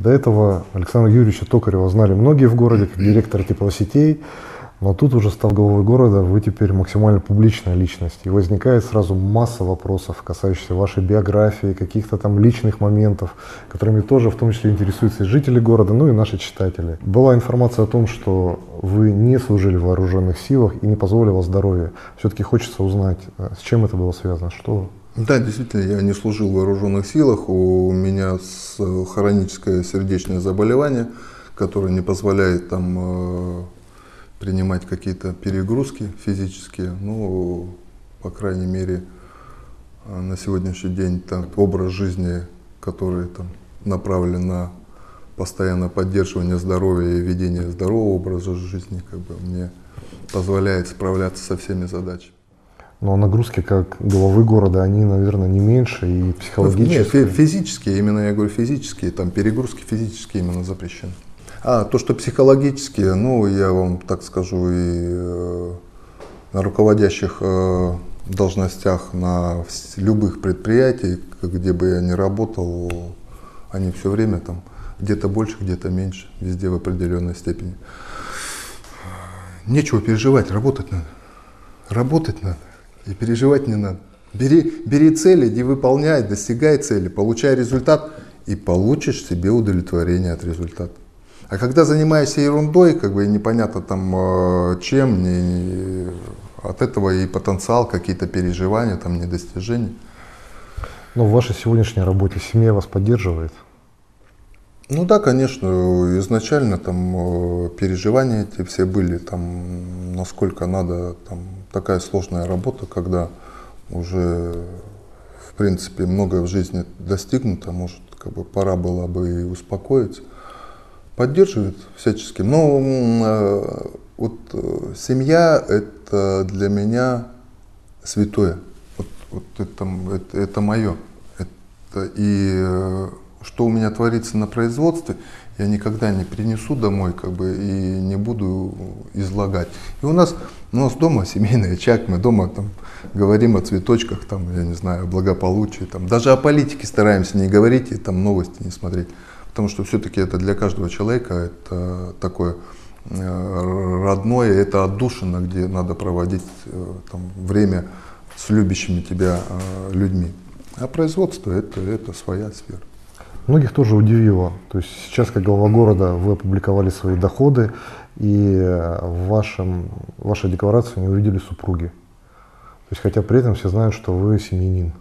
До этого Александра Юрьевича Токарева знали многие в городе, как директор теплосетей, но тут уже став главой города, вы теперь максимально публичная личность. И возникает сразу масса вопросов, касающихся вашей биографии, каких-то там личных моментов, которыми тоже в том числе интересуются и жители города, ну и наши читатели. Была информация о том, что вы не служили в вооруженных силах и не позволило здоровье. Все-таки хочется узнать, э, с чем это было связано, что да, действительно, я не служил в вооруженных силах. У меня хроническое сердечное заболевание, которое не позволяет там э, принимать какие-то перегрузки физические. Ну, по крайней мере, э, на сегодняшний день так, образ жизни, который там направлен на постоянное поддерживание здоровья и ведение здорового образа жизни, как бы мне позволяет справляться со всеми задачами. Но нагрузки как главы города, они, наверное, не меньше и психологические. Нет, физические, именно я говорю физические, там перегрузки физические именно запрещены. А то, что психологические, ну, я вам так скажу, и э, на руководящих э, должностях на любых предприятиях, где бы я ни работал, они все время там где-то больше, где-то меньше, везде в определенной степени. Нечего переживать, работать надо. Работать надо. И переживать не надо. Бери, бери цели, иди выполняй, достигай цели, получай результат, и получишь себе удовлетворение от результата. А когда занимаешься ерундой, как бы непонятно там э, чем, не, не, от этого и потенциал, какие-то переживания, там недостижения. Но в вашей сегодняшней работе семья вас поддерживает? Ну да, конечно, изначально там э, переживания эти все были, там насколько надо, там такая сложная работа, когда уже в принципе многое в жизни достигнуто, может как бы пора было бы и успокоиться. Поддерживает всячески. Но э, вот э, семья это для меня святое. Вот, вот это, это, это мое. Это, и что у меня творится на производстве, я никогда не принесу домой как бы, и не буду излагать. И у нас, у нас дома семейный очаг, мы дома там, говорим о цветочках, там, я не знаю, о благополучии, там, даже о политике стараемся не говорить и там новости не смотреть. Потому что все-таки это для каждого человека это такое э, родное, это отдушина, где надо проводить э, там, время с любящими тебя э, людьми. А производство это, это своя сфера. Многих тоже удивило. То есть сейчас, как глава города, вы опубликовали свои доходы, и в, вашем, в вашей декларации не увидели супруги. То есть, хотя при этом все знают, что вы семьянин.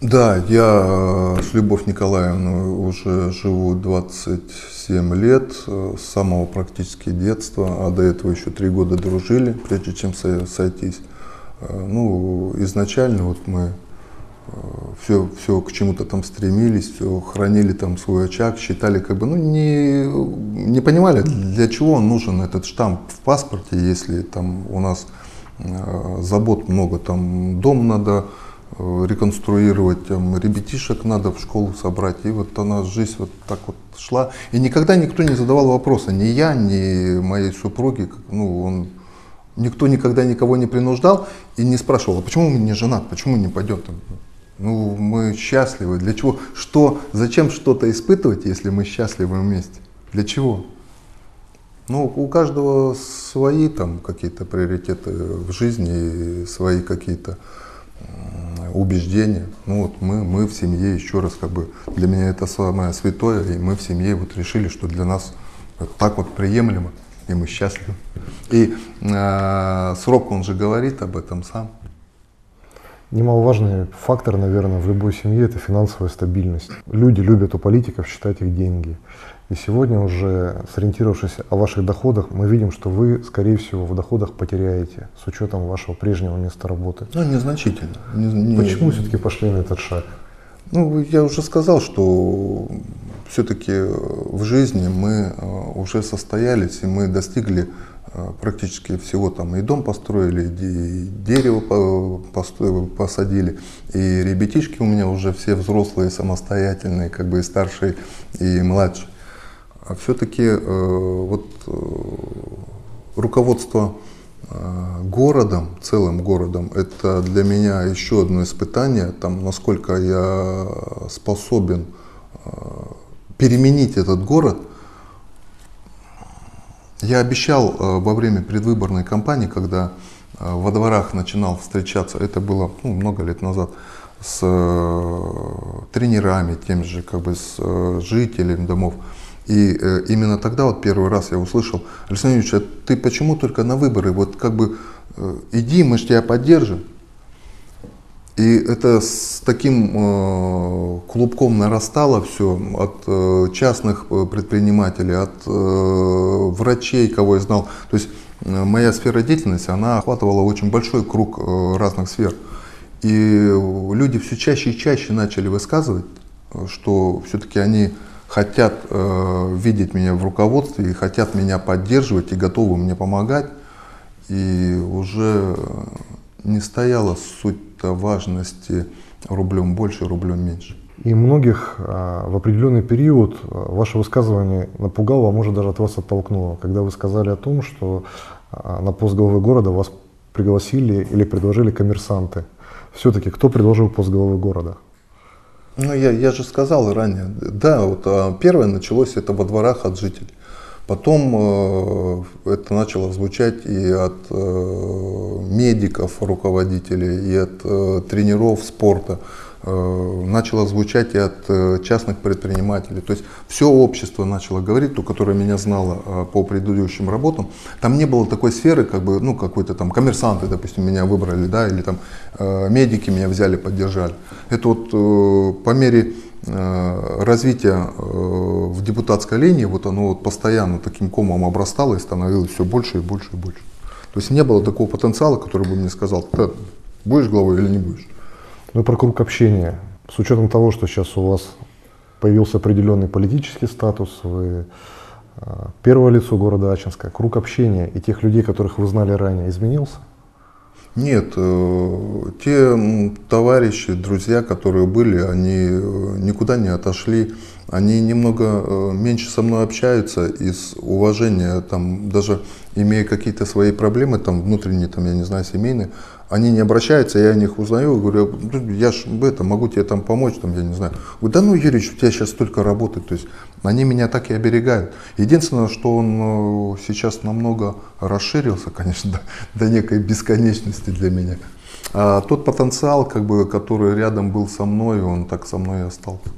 Да, я с Любовь Николаевной уже живу 27 лет, с самого практически детства, а до этого еще три года дружили, прежде чем сойтись. Ну, изначально вот мы все, все к чему-то там стремились, все хранили там свой очаг, считали как бы, ну не, не понимали, для чего он нужен этот штамп в паспорте, если там у нас э, забот много, там дом надо э, реконструировать, там, ребятишек надо в школу собрать. И вот она жизнь вот так вот шла. И никогда никто не задавал вопроса, ни я, ни моей супруги, ну, он, никто никогда никого не принуждал и не спрашивал, а почему мы не женат, почему не пойдет ну, мы счастливы. Для чего? Что? Зачем что-то испытывать, если мы счастливы вместе? Для чего? Ну, у каждого свои там какие-то приоритеты в жизни, свои какие-то убеждения. Ну вот мы, мы в семье, еще раз, как бы для меня это самое святое, и мы в семье вот решили, что для нас так вот приемлемо, и мы счастливы. И э, срок, он же говорит об этом сам. Немаловажный фактор, наверное, в любой семье – это финансовая стабильность. Люди любят у политиков считать их деньги. И сегодня уже, сориентировавшись о ваших доходах, мы видим, что вы, скорее всего, в доходах потеряете с учетом вашего прежнего места работы. Ну, незначительно. Не, не, Почему все-таки пошли на этот шаг? Ну, я уже сказал, что все-таки в жизни мы э, уже состоялись, и мы достигли практически всего там и дом построили, и дерево посадили, и ребятишки у меня уже все взрослые, самостоятельные, как бы и старшие, и младшие. А все-таки э, вот э, руководство городом, целым городом, это для меня еще одно испытание, там, насколько я способен переменить этот город. Я обещал э, во время предвыборной кампании, когда э, во дворах начинал встречаться, это было ну, много лет назад, с тренерами, тем же, как бы с жителями домов. И именно тогда вот первый раз я услышал, Александр Юрьевич, а ты почему только на выборы? Вот как бы иди, мы же тебя поддержим. И это с таким э, клубком нарастало все от э, частных э, предпринимателей, от э, врачей, кого я знал. То есть э, моя сфера деятельности, она охватывала очень большой круг э, разных сфер. И люди все чаще и чаще начали высказывать, что все-таки они хотят э, видеть меня в руководстве, и хотят меня поддерживать и готовы мне помогать. И уже не стояла суть-то важности рублем больше, рублем меньше. И многих а, в определенный период а, ваше высказывание напугало, а может даже от вас оттолкнуло, когда вы сказали о том, что а, на пост главы города вас пригласили или предложили коммерсанты. Все-таки кто предложил пост главы города? Ну, я, я же сказал ранее, да, вот первое началось это во дворах от жителей. Потом э, это начало звучать и от э, медиков, руководителей, и от э, тренеров спорта. Начало звучать и от частных предпринимателей. То есть все общество начало говорить, то, которое меня знало по предыдущим работам. Там не было такой сферы, как бы, ну, какой-то там коммерсанты, допустим, меня выбрали, да, или там медики меня взяли, поддержали. Это вот по мере развитие э, в депутатской линии, вот оно вот постоянно таким комом обрастало и становилось все больше и больше и больше. То есть не было такого потенциала, который бы мне сказал, ты будешь главой или не будешь. Ну и про круг общения. С учетом того, что сейчас у вас появился определенный политический статус, вы э, первое лицо города Ачинска, круг общения и тех людей, которых вы знали ранее, изменился? Нет, э, те товарищи, друзья, которые были, они э, никуда не отошли. Они немного э, меньше со мной общаются из уважения, там, даже имея какие-то свои проблемы, там, внутренние, там, я не знаю, семейные, они не обращаются, я о них узнаю, говорю, «Ну, я ж это, могу тебе там помочь, там, я не знаю. Говорю, да ну, Юрьевич, у тебя сейчас столько работы, то есть они меня так и оберегают. Единственное, что он сейчас намного расширился, конечно, до, до некой бесконечности для меня. А тот потенциал, как бы, который рядом был со мной, он так со мной и остался.